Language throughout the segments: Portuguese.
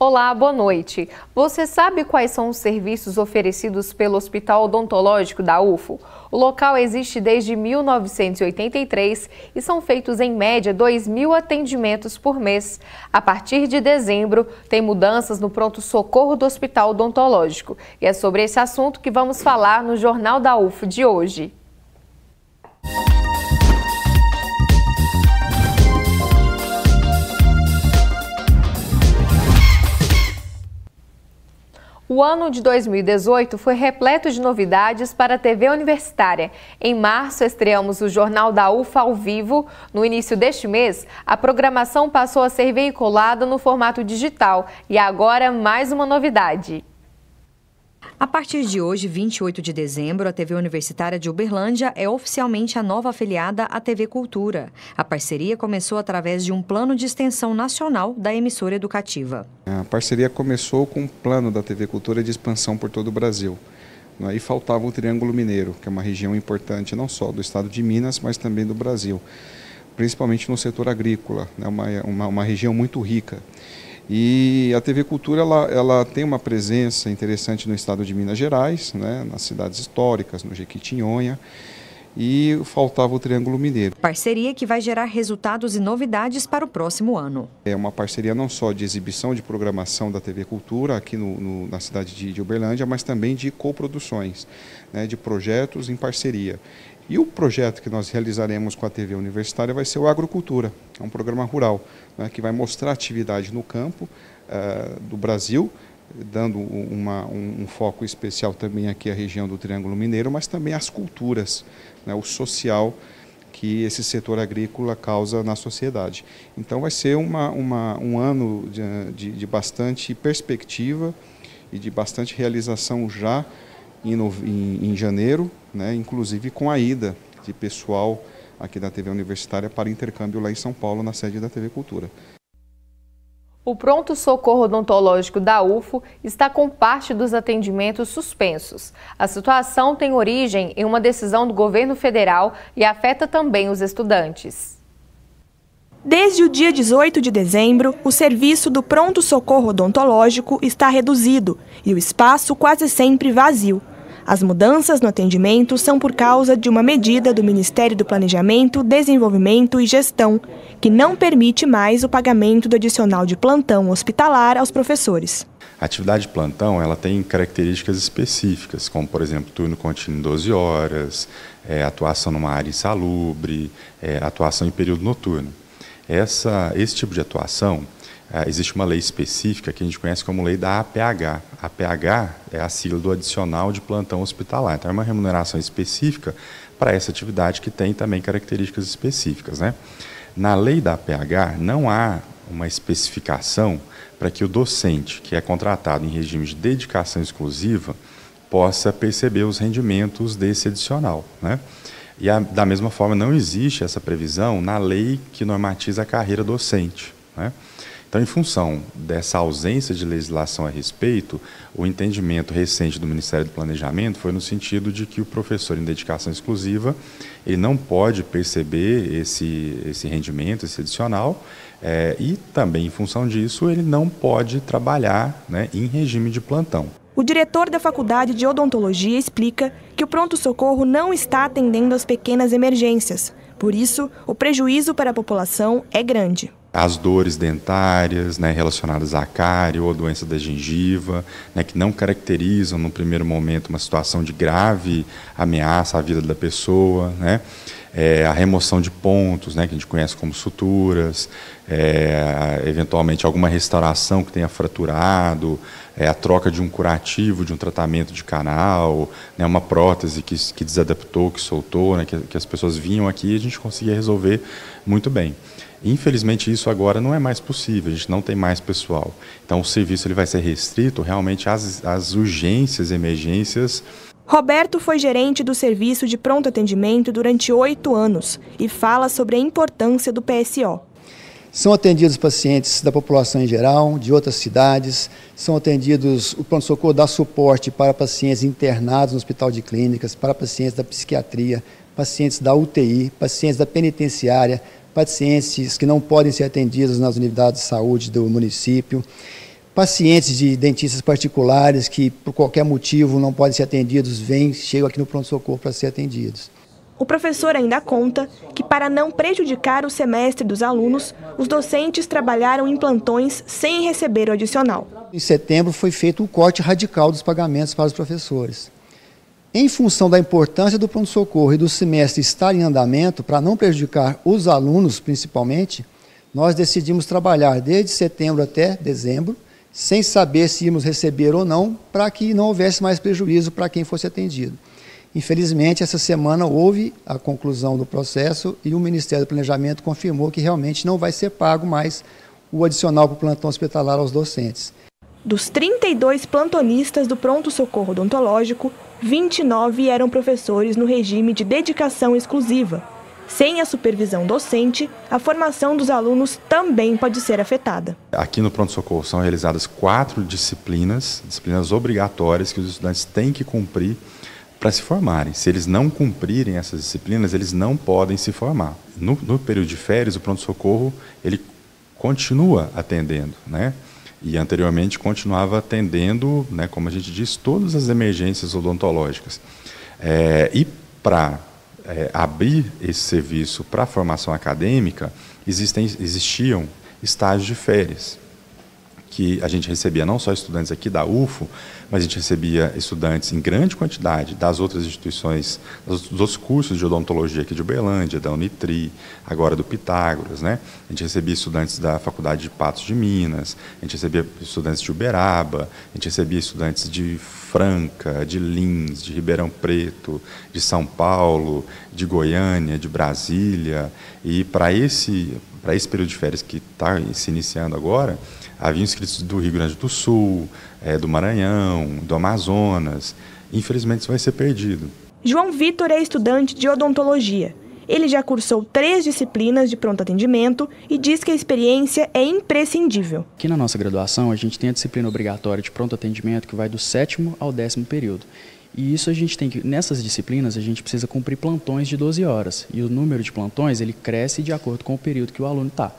Olá, boa noite. Você sabe quais são os serviços oferecidos pelo Hospital Odontológico da UFO? O local existe desde 1983 e são feitos em média 2 mil atendimentos por mês. A partir de dezembro, tem mudanças no pronto-socorro do Hospital Odontológico. E é sobre esse assunto que vamos falar no Jornal da UFO de hoje. O ano de 2018 foi repleto de novidades para a TV Universitária. Em março, estreamos o Jornal da UFA ao vivo. No início deste mês, a programação passou a ser veiculada no formato digital. E agora, mais uma novidade. A partir de hoje, 28 de dezembro, a TV Universitária de Uberlândia é oficialmente a nova afiliada à TV Cultura. A parceria começou através de um plano de extensão nacional da emissora educativa. A parceria começou com um plano da TV Cultura de expansão por todo o Brasil. Aí faltava o Triângulo Mineiro, que é uma região importante não só do estado de Minas, mas também do Brasil, principalmente no setor agrícola, né? uma, uma, uma região muito rica. E a TV Cultura ela, ela tem uma presença interessante no estado de Minas Gerais, né, nas cidades históricas, no Jequitinhonha, e faltava o Triângulo Mineiro. Parceria que vai gerar resultados e novidades para o próximo ano. É uma parceria não só de exibição de programação da TV Cultura aqui no, no, na cidade de, de Uberlândia, mas também de coproduções, né, de projetos em parceria. E o projeto que nós realizaremos com a TV Universitária vai ser o Agrocultura, é um programa rural né, que vai mostrar atividade no campo uh, do Brasil, dando uma, um, um, foco especial também aqui à região do Triângulo Mineiro, mas também as culturas, né, o social que esse setor agrícola causa na sociedade. Então vai ser uma, uma, um ano de, de, de bastante perspectiva e de bastante realização já em, em, em janeiro, né, inclusive com a ida de pessoal aqui da TV Universitária para intercâmbio lá em São Paulo, na sede da TV Cultura. O pronto-socorro odontológico da UFO está com parte dos atendimentos suspensos. A situação tem origem em uma decisão do governo federal e afeta também os estudantes. Desde o dia 18 de dezembro, o serviço do pronto-socorro odontológico está reduzido e o espaço quase sempre vazio. As mudanças no atendimento são por causa de uma medida do Ministério do Planejamento, Desenvolvimento e Gestão, que não permite mais o pagamento do adicional de plantão hospitalar aos professores. A atividade de plantão ela tem características específicas, como, por exemplo, turno contínuo 12 horas, é, atuação numa área insalubre, é, atuação em período noturno. Essa, esse tipo de atuação é, existe uma lei específica que a gente conhece como lei da APH. A APH é a sigla do adicional de plantão hospitalar. Então, é uma remuneração específica para essa atividade que tem também características específicas. Né? Na lei da APH, não há uma especificação para que o docente, que é contratado em regime de dedicação exclusiva, possa perceber os rendimentos desse adicional. Né? E a, da mesma forma, não existe essa previsão na lei que normatiza a carreira docente. Né? Então, em função dessa ausência de legislação a respeito, o entendimento recente do Ministério do Planejamento foi no sentido de que o professor em dedicação exclusiva ele não pode perceber esse, esse rendimento, esse adicional, é, e também em função disso ele não pode trabalhar né, em regime de plantão. O diretor da Faculdade de Odontologia explica que o pronto-socorro não está atendendo às pequenas emergências. Por isso, o prejuízo para a população é grande as dores dentárias né, relacionadas à cárie ou doença da gengiva, né, que não caracterizam no primeiro momento uma situação de grave ameaça à vida da pessoa, né, é, a remoção de pontos, né, que a gente conhece como suturas, é, eventualmente alguma restauração que tenha fraturado, é, a troca de um curativo, de um tratamento de canal, né, uma prótese que, que desadaptou, que soltou, né, que, que as pessoas vinham aqui e a gente conseguia resolver muito bem. Infelizmente isso agora não é mais possível, a gente não tem mais pessoal. Então o serviço ele vai ser restrito realmente às, às urgências, emergências. Roberto foi gerente do serviço de pronto atendimento durante oito anos e fala sobre a importância do PSO. São atendidos pacientes da população em geral, de outras cidades, são atendidos, o pronto-socorro dá suporte para pacientes internados no hospital de clínicas, para pacientes da psiquiatria, pacientes da UTI, pacientes da penitenciária, pacientes que não podem ser atendidos nas unidades de saúde do município, pacientes de dentistas particulares que, por qualquer motivo, não podem ser atendidos, vêm, chegam aqui no pronto-socorro para ser atendidos. O professor ainda conta que, para não prejudicar o semestre dos alunos, os docentes trabalharam em plantões sem receber o adicional. Em setembro foi feito o um corte radical dos pagamentos para os professores. Em função da importância do pronto-socorro e do semestre estar em andamento, para não prejudicar os alunos principalmente, nós decidimos trabalhar desde setembro até dezembro, sem saber se íamos receber ou não, para que não houvesse mais prejuízo para quem fosse atendido. Infelizmente, essa semana houve a conclusão do processo e o Ministério do Planejamento confirmou que realmente não vai ser pago mais o adicional para o plantão hospitalar aos docentes. Dos 32 plantonistas do pronto-socorro odontológico, 29 eram professores no regime de dedicação exclusiva. Sem a supervisão docente, a formação dos alunos também pode ser afetada. Aqui no pronto-socorro são realizadas quatro disciplinas, disciplinas obrigatórias que os estudantes têm que cumprir para se formarem. Se eles não cumprirem essas disciplinas, eles não podem se formar. No, no período de férias, o pronto-socorro ele continua atendendo, né? E anteriormente continuava atendendo, né, como a gente diz, todas as emergências odontológicas. É, e para é, abrir esse serviço para a formação acadêmica, existem, existiam estágios de férias que a gente recebia não só estudantes aqui da UFO, mas a gente recebia estudantes em grande quantidade das outras instituições, dos cursos de odontologia aqui de Uberlândia, da Unitri, agora do Pitágoras, né? A gente recebia estudantes da Faculdade de Patos de Minas, a gente recebia estudantes de Uberaba, a gente recebia estudantes de Franca, de Lins, de Ribeirão Preto, de São Paulo, de Goiânia, de Brasília, e para esse para esse período de férias que está se iniciando agora, Havia inscritos do Rio Grande do Sul, é, do Maranhão, do Amazonas. Infelizmente, isso vai ser perdido. João Vitor é estudante de odontologia. Ele já cursou três disciplinas de pronto atendimento e diz que a experiência é imprescindível. Aqui na nossa graduação, a gente tem a disciplina obrigatória de pronto atendimento que vai do sétimo ao décimo período. E isso a gente tem que, nessas disciplinas, a gente precisa cumprir plantões de 12 horas. E o número de plantões, ele cresce de acordo com o período que o aluno está.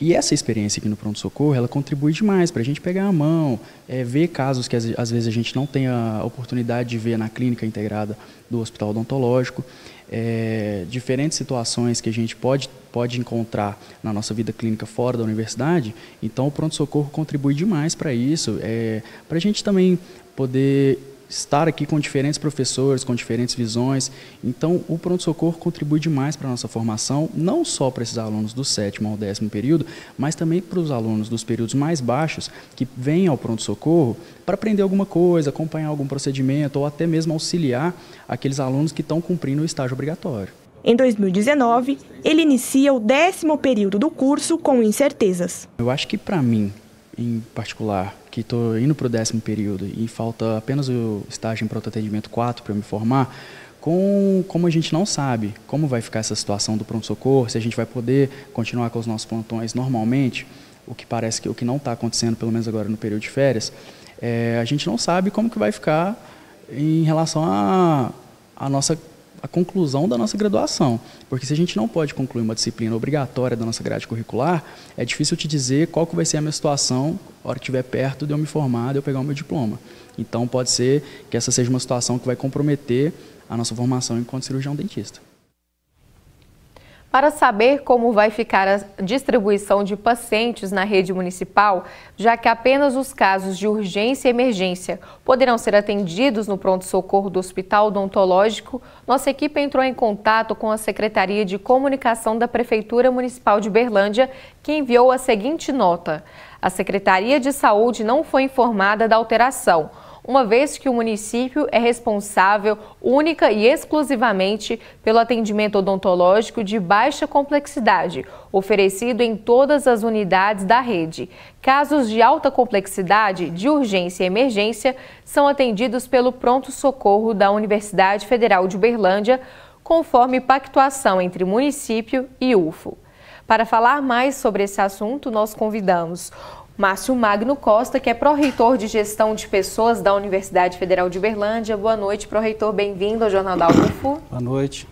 E essa experiência aqui no pronto-socorro, ela contribui demais para a gente pegar a mão, é, ver casos que às vezes a gente não tem a oportunidade de ver na clínica integrada do hospital odontológico, é, diferentes situações que a gente pode, pode encontrar na nossa vida clínica fora da universidade. Então, o pronto-socorro contribui demais para isso, é, para a gente também poder estar aqui com diferentes professores, com diferentes visões. Então, o pronto-socorro contribui demais para a nossa formação, não só para esses alunos do sétimo ao décimo período, mas também para os alunos dos períodos mais baixos que vêm ao pronto-socorro para aprender alguma coisa, acompanhar algum procedimento ou até mesmo auxiliar aqueles alunos que estão cumprindo o estágio obrigatório. Em 2019, ele inicia o décimo período do curso com incertezas. Eu acho que para mim, em particular, que estou indo para o décimo período e falta apenas o estágio em pronto-atendimento 4 para eu me formar, com, como a gente não sabe como vai ficar essa situação do pronto-socorro, se a gente vai poder continuar com os nossos plantões normalmente, o que parece que o que não está acontecendo, pelo menos agora no período de férias, é, a gente não sabe como que vai ficar em relação à a, a nossa a conclusão da nossa graduação. Porque se a gente não pode concluir uma disciplina obrigatória da nossa grade curricular, é difícil te dizer qual que vai ser a minha situação na hora que estiver perto de eu me formar, de eu pegar o meu diploma. Então pode ser que essa seja uma situação que vai comprometer a nossa formação enquanto cirurgião dentista. Para saber como vai ficar a distribuição de pacientes na rede municipal, já que apenas os casos de urgência e emergência poderão ser atendidos no pronto-socorro do Hospital Odontológico, nossa equipe entrou em contato com a Secretaria de Comunicação da Prefeitura Municipal de Berlândia, que enviou a seguinte nota. A Secretaria de Saúde não foi informada da alteração uma vez que o município é responsável única e exclusivamente pelo atendimento odontológico de baixa complexidade, oferecido em todas as unidades da rede. Casos de alta complexidade, de urgência e emergência, são atendidos pelo pronto-socorro da Universidade Federal de Uberlândia, conforme pactuação entre município e UFO. Para falar mais sobre esse assunto, nós convidamos Márcio Magno Costa, que é pró-reitor de gestão de pessoas da Universidade Federal de Uberlândia. Boa noite, pró-reitor, bem-vindo ao Jornal da UFO. Boa noite.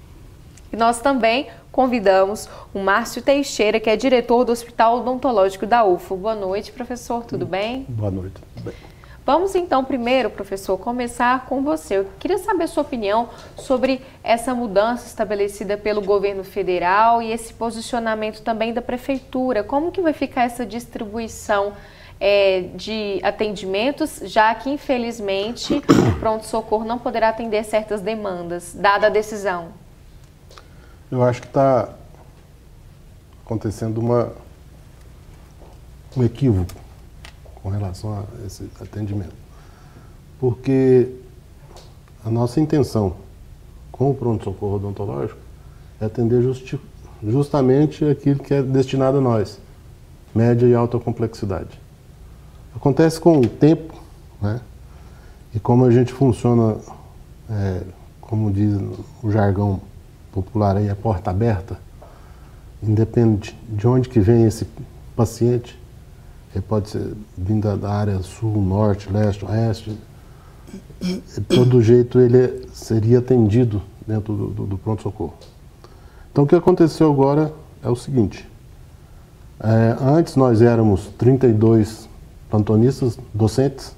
E nós também convidamos o Márcio Teixeira, que é diretor do Hospital Odontológico da UFO. Boa noite, professor, tudo bem? Boa noite, tudo bem. Vamos então primeiro, professor, começar com você. Eu queria saber a sua opinião sobre essa mudança estabelecida pelo governo federal e esse posicionamento também da prefeitura. Como que vai ficar essa distribuição é, de atendimentos, já que infelizmente o pronto-socorro não poderá atender certas demandas, dada a decisão? Eu acho que está acontecendo uma, um equívoco com relação a esse atendimento. Porque a nossa intenção com o pronto-socorro odontológico é atender justi justamente aquilo que é destinado a nós, média e alta complexidade. Acontece com o tempo, né? E como a gente funciona, é, como diz o jargão popular aí, a porta aberta, independente de onde que vem esse paciente, ele pode ser vindo da área sul, norte, leste, oeste, de todo jeito ele seria atendido dentro do, do, do pronto-socorro. Então o que aconteceu agora é o seguinte, é, antes nós éramos 32 plantonistas, docentes,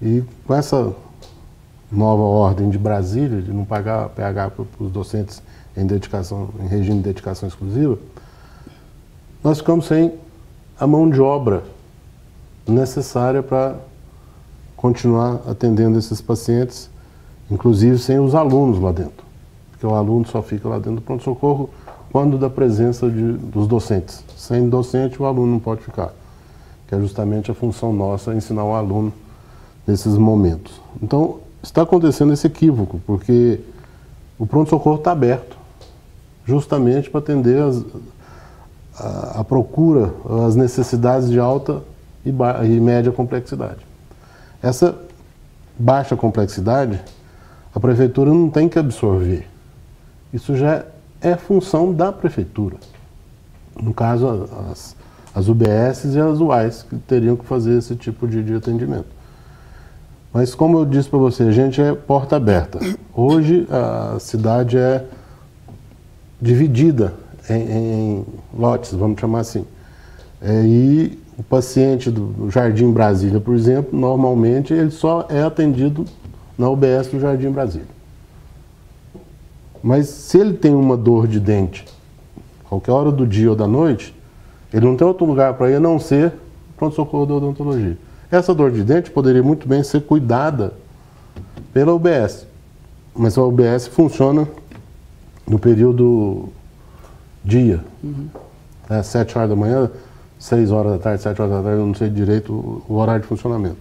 e com essa nova ordem de Brasília, de não pagar PH para os docentes em, dedicação, em regime de dedicação exclusiva, nós ficamos sem a mão de obra necessária para continuar atendendo esses pacientes, inclusive sem os alunos lá dentro, porque o aluno só fica lá dentro do pronto-socorro quando da presença de, dos docentes. Sem docente, o aluno não pode ficar, que é justamente a função nossa ensinar o aluno nesses momentos. Então, está acontecendo esse equívoco, porque o pronto-socorro está aberto, justamente para atender as, a, procura, as necessidades de alta e, e média complexidade. Essa baixa complexidade, a prefeitura não tem que absorver. Isso já é função da prefeitura. No caso, as, as UBS e as UAIs que teriam que fazer esse tipo de, de atendimento. Mas como eu disse para você, a gente é porta aberta. Hoje a cidade é dividida em, em lotes, vamos chamar assim. É, e o paciente do Jardim Brasília, por exemplo, normalmente ele só é atendido na UBS do Jardim Brasília. Mas se ele tem uma dor de dente, qualquer hora do dia ou da noite, ele não tem outro lugar para ir a não ser pronto-socorro da odontologia. Essa dor de dente poderia muito bem ser cuidada pela UBS, mas a UBS funciona no período dia, uhum. é, 7 horas da manhã, 6 horas da tarde, 7 horas da tarde, eu não sei direito o, horário de funcionamento.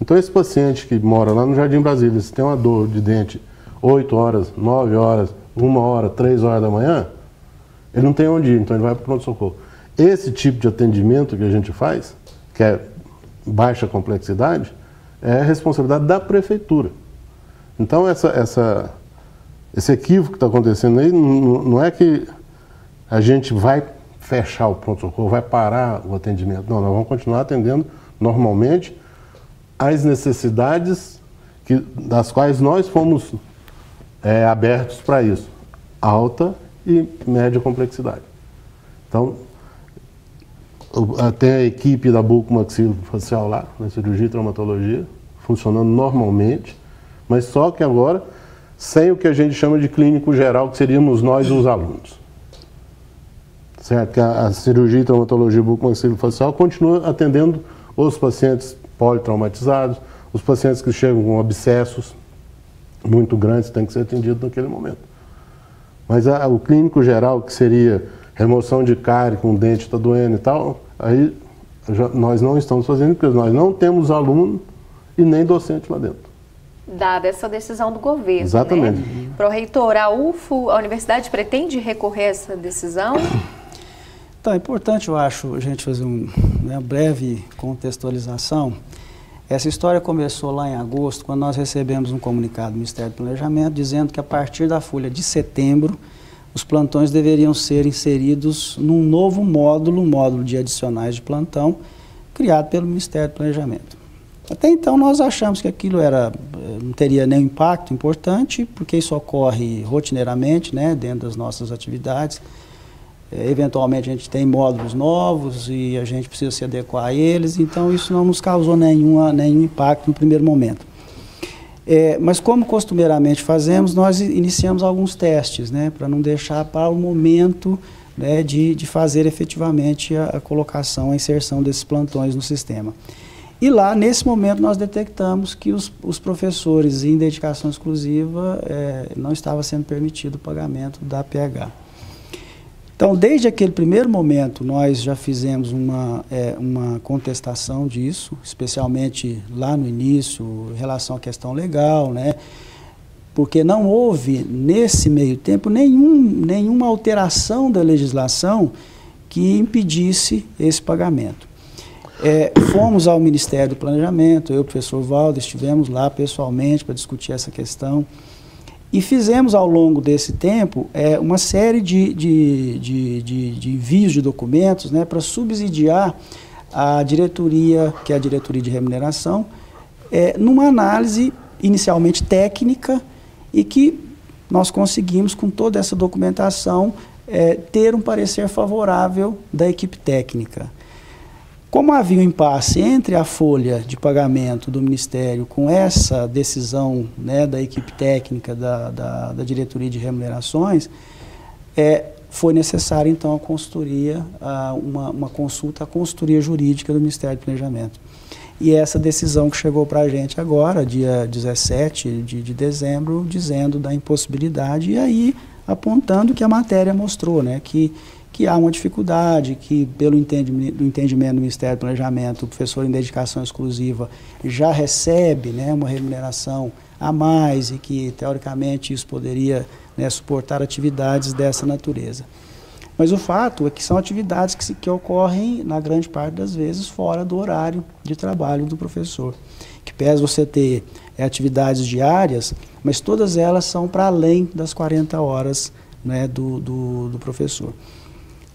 Então esse paciente que mora lá no Jardim Brasília, se tem uma dor de dente 8 horas, 9 horas, 1 hora, 3 horas da manhã, ele não tem onde ir, então ele vai para o pronto-socorro. Esse tipo de atendimento que a gente faz, que é baixa complexidade, é responsabilidade da prefeitura. Então, essa, essa, esse equívoco que está acontecendo aí não é que a gente vai fechar o pronto-socorro, vai parar o atendimento. Não, nós vamos continuar atendendo normalmente as necessidades que, das quais nós fomos é, abertos para isso, alta e média complexidade. Então, tem a equipe da bucomaxilofacial lá, na cirurgia e traumatologia, funcionando normalmente, mas só que agora sem o que a gente chama de clínico geral, que seríamos nós os alunos. Certo? Que a, a cirurgia e traumatologia bucomaxilofacial continua atendendo os pacientes politraumatizados, os pacientes que chegam com abscessos muito grandes, têm que ser atendidos naquele momento. Mas a, o clínico geral, que seria remoção de cárie com o dente está doendo e tal, aí já, nós não estamos fazendo porque nós não temos aluno e nem docente lá dentro. Dada essa decisão do governo. Né? Exatamente. Né? Para o reitor, a UFO, a universidade pretende recorrer a essa decisão? Então, é importante, eu acho, a gente fazer um, né, uma breve contextualização. Essa história começou lá em agosto, quando nós recebemos um comunicado do Ministério do Planejamento dizendo que a partir da folha de setembro os plantões deveriam ser inseridos num novo módulo, um módulo de adicionais de plantão, criado pelo Ministério do Planejamento. Até então nós achamos que aquilo era eh, não teria nenhum impacto importante, porque isso ocorre rotineiramente né, dentro das nossas atividades. É, eventualmente a gente tem módulos novos e a gente precisa se adequar a eles, então isso não nos causou nenhuma, nenhum impacto no primeiro momento. É, mas como costumeiramente fazemos, nós iniciamos alguns testes, né, para não deixar para o momento né, de, de fazer efetivamente a, a colocação, a inserção desses plantões no sistema. E lá, nesse momento, nós detectamos que os, os professores em dedicação exclusiva é, não estava sendo permitido o pagamento da PH. Então, desde aquele primeiro momento, nós já fizemos uma, é, uma contestação disso, especialmente lá no início, em relação à questão legal, né? porque não houve, nesse meio tempo, nenhum, nenhuma alteração da legislação que impedisse esse pagamento. É, fomos ao Ministério do Planejamento, eu e o professor Valdo estivemos lá pessoalmente para discutir essa questão. E fizemos ao longo desse tempo é, uma série de, de, de, de, de envios de documentos né, para subsidiar a diretoria, que é a diretoria de remuneração, é, numa análise inicialmente técnica e que nós conseguimos, com toda essa documentação, é, ter um parecer favorável da equipe técnica. Como havia um impasse entre a folha de pagamento do Ministério com essa decisão né, da equipe técnica da, da, da diretoria de remunerações, é, foi necessária então a consultoria, a, uma, uma consulta à consultoria jurídica do Ministério do Planejamento. E essa decisão que chegou para a gente agora, dia 17 de, de dezembro, dizendo da impossibilidade e aí apontando que a matéria mostrou, né, que que há uma dificuldade, que pelo entendimento, do Ministério do Planejamento, o professor em dedicação exclusiva já recebe né, uma remuneração a mais e que, teoricamente, isso poderia né, suportar atividades dessa natureza. Mas o fato é que são atividades que, que ocorrem, na grande parte das vezes, fora do horário de trabalho do professor. Que pese você ter é, atividades diárias, mas todas elas são para além das 40 horas né, do, do, do professor.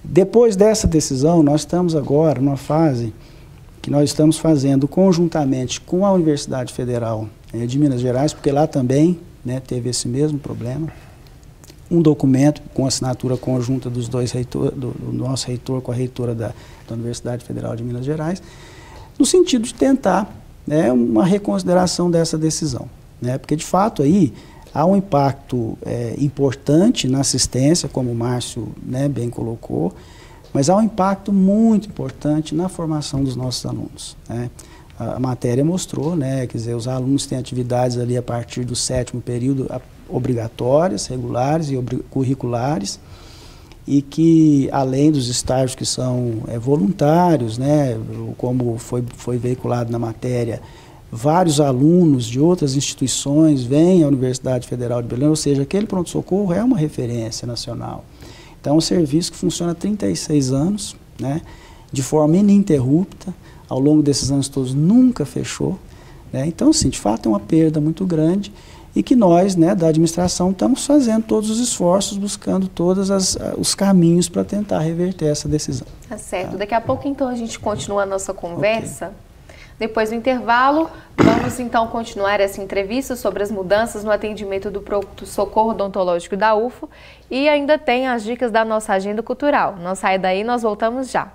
Depois dessa decisão, nós estamos agora numa fase que nós estamos fazendo conjuntamente com a Universidade Federal eh, de Minas Gerais, porque lá também né, teve esse mesmo problema, um documento com assinatura conjunta dos dois reitores, do, do, nosso reitor com a reitora da, da, Universidade Federal de Minas Gerais, no sentido de tentar né, uma reconsideração dessa decisão. Né, porque, de fato, aí Há um impacto é, importante na assistência, como o Márcio né, bem colocou, mas há um impacto muito importante na formação dos nossos alunos. Né? A, matéria mostrou, né, quer dizer, os alunos têm atividades ali a partir do sétimo período obrigatórias, regulares e curriculares, e que além dos estágios que são é, voluntários, né, como foi, foi veiculado na matéria, vários alunos de outras instituições vêm à Universidade Federal de Belém, ou seja, aquele pronto-socorro é uma referência nacional. Então, é um serviço que funciona há 36 anos, né, de forma ininterrupta, ao longo desses anos todos nunca fechou. Né? Então, sim, de fato é uma perda muito grande e que nós, né, da administração, estamos fazendo todos os esforços, buscando todos os caminhos para tentar reverter essa decisão. Tá certo. Tá? Daqui a pouco, então, a gente continua a nossa conversa. Okay. Depois do intervalo, vamos então continuar essa entrevista sobre as mudanças no atendimento do pronto-socorro odontológico da UFO e ainda tem as dicas da nossa agenda cultural. Não sai daí, nós voltamos já.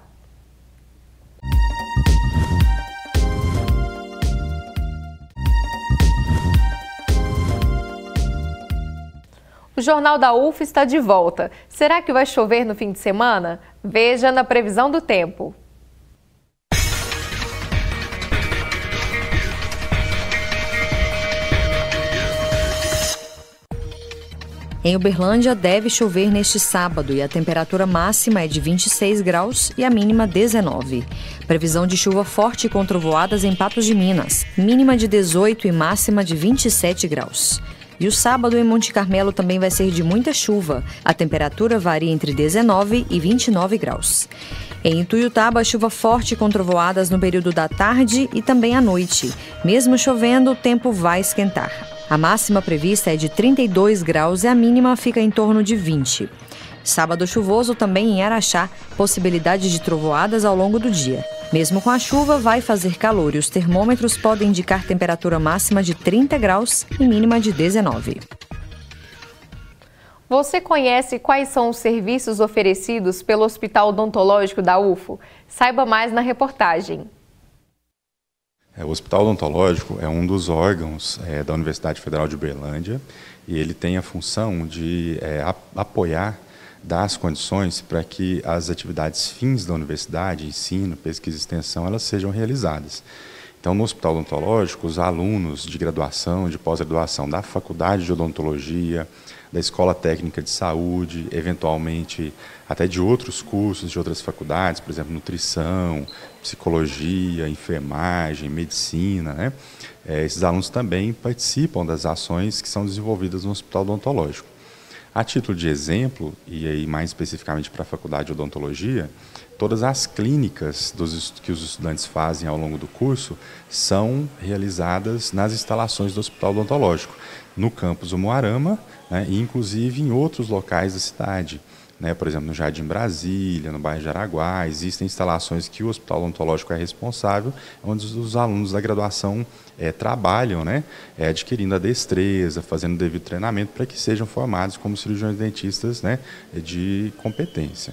O Jornal da UF está de volta. Será que vai chover no fim de semana? Veja na previsão do tempo. Em Uberlândia deve chover neste sábado e a temperatura máxima é de 26 graus e a mínima 19. Previsão de chuva forte com trovoadas em Patos de Minas, mínima de 18 e máxima de 27 graus. E o sábado em Monte Carmelo também vai ser de muita chuva. A temperatura varia entre 19 e 29 graus. Em Ituiutaba, chuva forte com trovoadas no período da tarde e também à noite. Mesmo chovendo, o tempo vai esquentar. A máxima prevista é de 32 graus e a mínima fica em torno de 20. Sábado chuvoso também em Araxá, possibilidade de trovoadas ao longo do dia. Mesmo com a chuva, vai fazer calor e os termômetros podem indicar temperatura máxima de 30 graus e mínima de 19. Você conhece quais são os serviços oferecidos pelo Hospital Odontológico da UFO? Saiba mais na reportagem. É, o Hospital Odontológico é um dos órgãos é, da Universidade Federal de Uberlândia e ele tem a função de é, apoiar, dar as condições para que as atividades fins da universidade, ensino, pesquisa e extensão, elas sejam realizadas. Então, no Hospital Odontológico, os alunos de graduação, de pós-graduação da Faculdade de Odontologia, da Escola Técnica de Saúde, eventualmente até de outros cursos, de outras faculdades, por exemplo, nutrição, psicologia, enfermagem, medicina, né? É, esses alunos também participam das ações que são desenvolvidas no Hospital Odontológico. A título de exemplo, e aí mais especificamente para a Faculdade de Odontologia, todas as clínicas dos, que os estudantes fazem ao longo do curso são realizadas nas instalações do Hospital Odontológico, no campus Umuarama né, e inclusive em outros locais da cidade né, por exemplo, no Jardim Brasília, no bairro de Araguá, existem instalações que o Hospital Odontológico é responsável, onde os alunos da graduação é, trabalham, né, é, adquirindo a destreza, fazendo o devido treinamento para que sejam formados como cirurgiões dentistas né, de competência.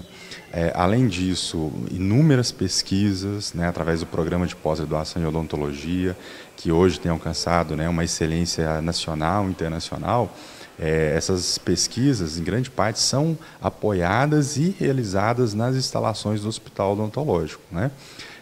É, além disso, inúmeras pesquisas, né, através do programa de pós-graduação em odontologia, que hoje tem alcançado né, uma excelência nacional e internacional, é, essas pesquisas, em grande parte, são apoiadas e realizadas nas instalações do Hospital Odontológico. Né?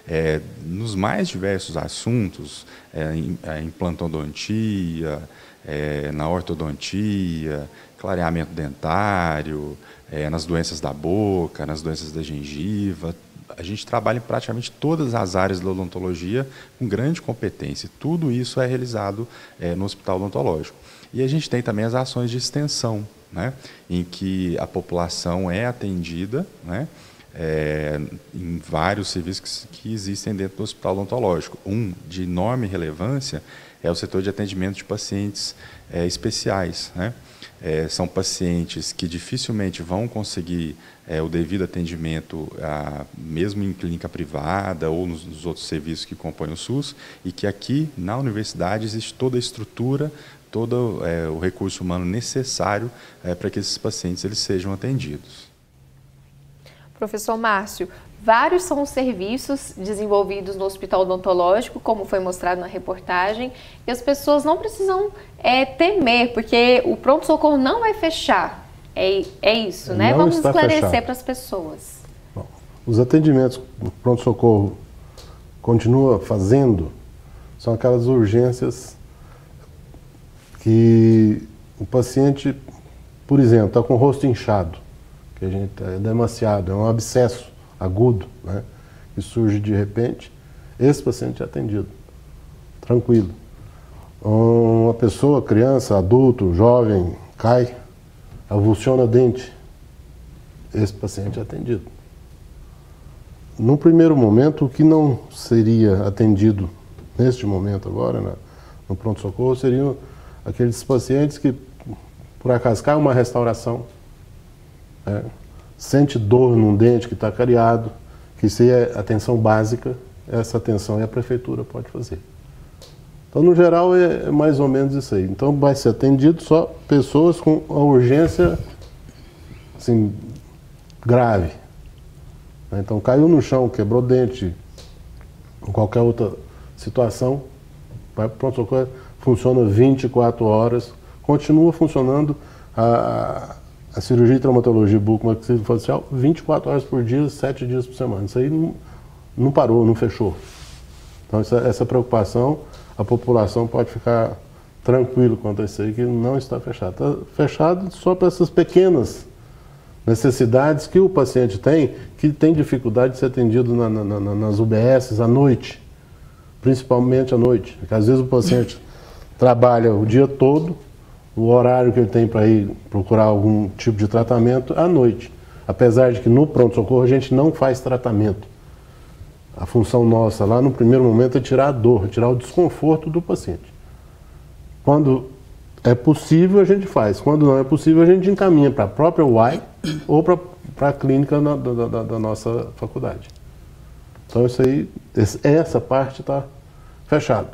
É, nos mais diversos assuntos, é, em, é, implantodontia, é, na ortodontia, clareamento dentário, é, nas doenças da boca, nas doenças da gengiva, a gente trabalha em praticamente todas as áreas da odontologia com grande competência. Tudo isso é realizado é, no hospital odontológico. E a gente tem também as ações de extensão, né, em que a população é atendida né, é, em vários serviços que, que existem dentro do hospital odontológico. Um de enorme relevância é o setor de atendimento de pacientes é, especiais. Né? É, são pacientes que dificilmente vão conseguir é, o devido atendimento, a, mesmo em clínica privada ou nos, nos, outros serviços que compõem o SUS, e que aqui na universidade existe toda a estrutura todo é, o recurso humano necessário é, para que esses pacientes eles sejam atendidos. Professor Márcio, vários são os serviços desenvolvidos no hospital odontológico, como foi mostrado na reportagem, e as pessoas não precisam é, temer, porque o pronto-socorro não vai fechar. É, é isso, né? Não Vamos esclarecer para as pessoas. Bom, os atendimentos o pronto-socorro continua fazendo são aquelas urgências que o paciente, por exemplo, está com o rosto inchado, que a gente é demasiado, é um abscesso agudo, né, que surge de repente, esse paciente é atendido, tranquilo. Uma pessoa, criança, adulto, jovem, cai, avulsiona dente, esse paciente é atendido. No primeiro momento, o que não seria atendido neste momento agora, né, no pronto-socorro, seriam aqueles pacientes que, por acaso, cai uma restauração, né? sente dor num dente que está cariado, que isso é atenção básica, essa atenção é a prefeitura pode fazer. Então, no geral, é, é mais ou menos isso aí. Então, vai ser atendido só pessoas com a urgência assim, grave. Né? Então, caiu no chão, quebrou dente, em qualquer outra situação, vai para o pronto-socorro funciona 24 horas, continua funcionando a, a cirurgia de traumatologia bucomaxilofacial 24 horas por dia, 7 dias por semana. Isso aí não, não parou, não fechou. Então essa, essa preocupação, a população pode ficar tranquilo quanto a isso aí, que não está fechado. Está fechado só para essas pequenas necessidades que o paciente tem, que tem dificuldade de ser atendido na, na, na, nas UBSs à noite, principalmente à noite. Porque às vezes o paciente trabalha o dia todo, o horário que ele tem para ir procurar algum tipo de tratamento à noite. Apesar de que no pronto-socorro a gente não faz tratamento. A função nossa lá no primeiro momento é tirar a dor, tirar o desconforto do paciente. Quando é possível, a gente faz. Quando não é possível, a gente encaminha para a própria UAI ou para a clínica na, da, da, da, nossa faculdade. Então isso aí, essa parte está fechada.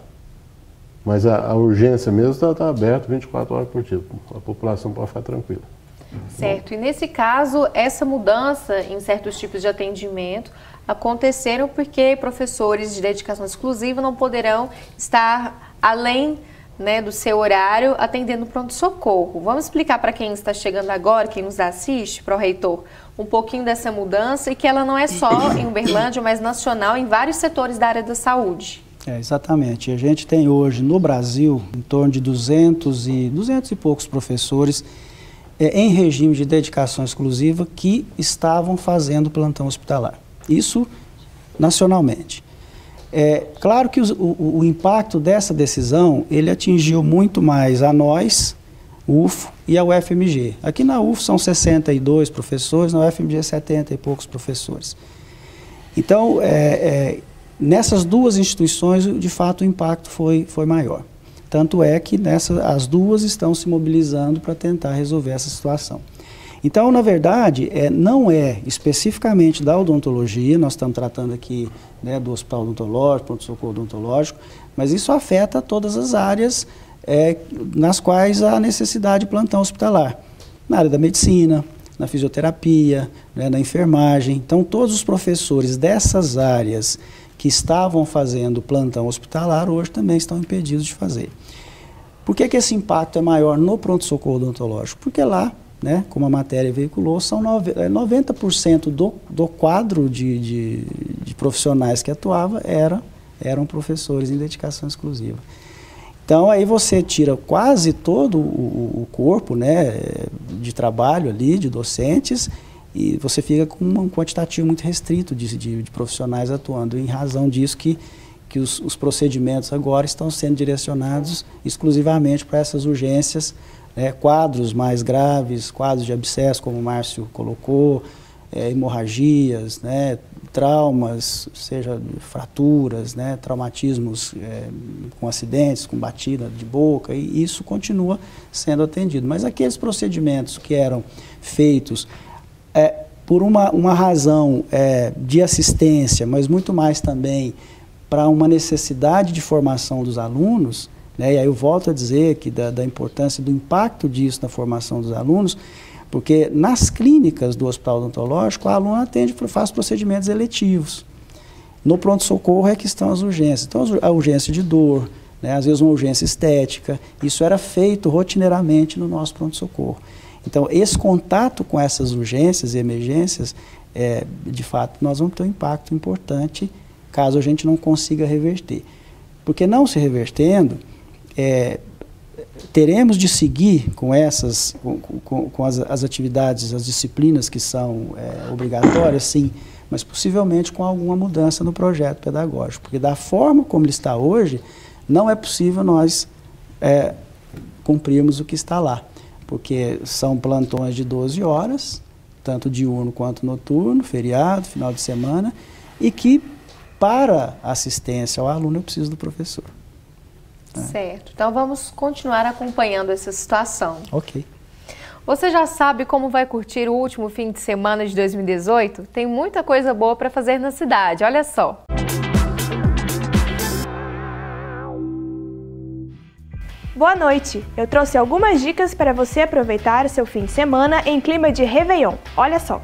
Mas a, a, urgência mesmo está tá aberta 24 horas por dia. A população pode ficar tranquila. Certo. E nesse caso, essa mudança em certos tipos de atendimento aconteceram porque professores de dedicação exclusiva não poderão estar além né, do seu horário atendendo pronto-socorro. Vamos explicar para quem está chegando agora, quem nos assiste, para o reitor, um pouquinho dessa mudança e que ela não é só em Uberlândia, mas nacional em vários setores da área da saúde. É, exatamente. A gente tem hoje no Brasil em torno de 200 e, 200 e poucos professores é, em regime de dedicação exclusiva que estavam fazendo plantão hospitalar. Isso nacionalmente. É, claro que o, o, o, impacto dessa decisão, ele atingiu muito mais a nós, UFO e a UFMG. Aqui na UFO são 62 professores, na UFMG 70 e poucos professores. Então, é, é, nessas duas instituições, de fato, o impacto foi, foi maior. Tanto é que nessa, as duas estão se mobilizando para tentar resolver essa situação. Então, na verdade, é, não é especificamente da odontologia, nós estamos tratando aqui né, do hospital odontológico, pronto-socorro odontológico, mas isso afeta todas as áreas é, nas quais há necessidade de plantão hospitalar. Na área da medicina, na fisioterapia, né, na enfermagem. Então, todos os professores dessas áreas que estavam fazendo plantão hospitalar hoje também estão impedidos de fazer. Por que, que esse impacto é maior no pronto-socorro odontológico? Porque lá né, como a matéria veiculou, são 90% é, do, do quadro de, de, de, profissionais que atuava era, eram professores em dedicação exclusiva. Então aí você tira quase todo o, o corpo né, de trabalho ali, de docentes, e você fica com um quantitativo muito restrito de, de, de profissionais atuando, em razão disso que, que os, os procedimentos agora estão sendo direcionados exclusivamente para essas urgências é, quadros mais graves, quadros de abscesso, como o Márcio colocou, é, hemorragias, né, traumas, seja fraturas, né, traumatismos é, com acidentes, com batida de boca, e isso continua sendo atendido. Mas aqueles procedimentos que eram feitos é, por uma, uma razão é, de assistência, mas muito mais também para uma necessidade de formação dos alunos, né? E aí eu volto a dizer que da, da importância do impacto disso na formação dos alunos, porque nas clínicas do hospital odontológico, a aluna atende, faz procedimentos eletivos. No pronto-socorro é que estão as urgências. Então, a urgência de dor, né, às vezes uma urgência estética, isso era feito rotineiramente no nosso pronto-socorro. Então, esse contato com essas urgências e emergências, é, de fato, nós vamos ter um impacto importante caso a gente não consiga reverter. Porque não se revertendo, é, teremos de seguir com essas, com, com, com as, as, atividades, as disciplinas que são é, obrigatórias, sim, mas possivelmente com alguma mudança no projeto pedagógico, porque da forma como ele está hoje, não é possível nós é, cumprirmos o que está lá, porque são plantões de 12 horas, tanto diurno quanto noturno, feriado, final de semana, e que para assistência ao aluno eu preciso do professor. É. Certo. Então vamos continuar acompanhando essa situação. Ok. Você já sabe como vai curtir o último fim de semana de 2018? Tem muita coisa boa para fazer na cidade, olha só. Boa noite! Eu trouxe algumas dicas para você aproveitar seu fim de semana em clima de Réveillon. Olha só!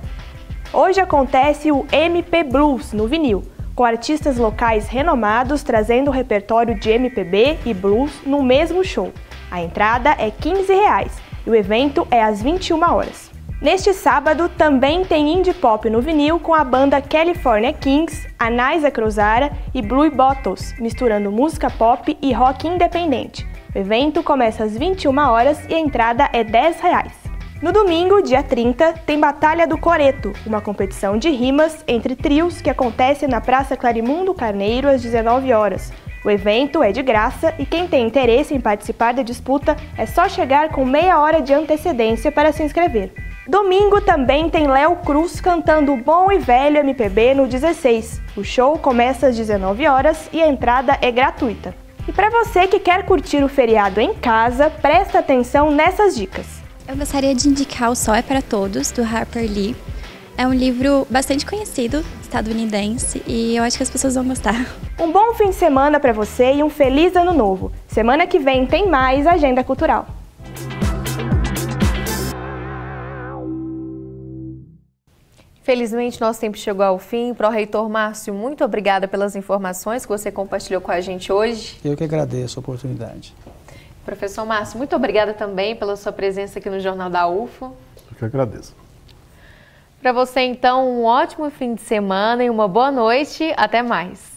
Hoje acontece o MP Blues no vinil com artistas locais renomados trazendo o repertório de MPB e blues no mesmo show. A entrada é 15 reais, e o evento é às 21 horas. Neste sábado também tem indie pop no vinil com a banda California Kings, Anaisa Cruzara e Blue Bottles, misturando música pop e rock independente. O evento começa às 21 horas e a entrada é 10 reais. No domingo, dia 30, tem Batalha do Coreto, uma competição de rimas entre trios que acontece na Praça Clarimundo Carneiro às 19 horas. O evento é de graça e quem tem interesse em participar da disputa é só chegar com meia hora de antecedência para se inscrever. Domingo também tem Léo Cruz cantando Bom e Velho MPB no 16. O show começa às 19 horas e a entrada é gratuita. E para você que quer curtir o feriado em casa, presta atenção nessas dicas. Eu gostaria de indicar o Sol é para Todos, do Harper Lee. É um livro bastante conhecido, estadunidense, e eu acho que as pessoas vão gostar. Um bom fim de semana para você e um feliz ano novo. Semana que vem tem mais Agenda Cultural. Felizmente, nosso tempo chegou ao fim. Pró-reitor Márcio, muito obrigada pelas informações que você compartilhou com a gente hoje. Eu que agradeço a oportunidade. Professor Márcio, muito obrigada também pela sua presença aqui no Jornal da UFO. Eu que agradeço. Para você, então, um ótimo fim de semana e uma boa noite. Até mais.